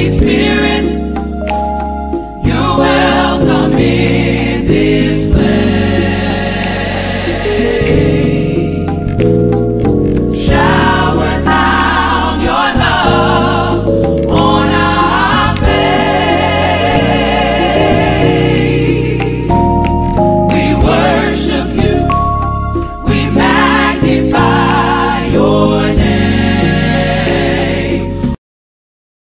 Holy Spirit.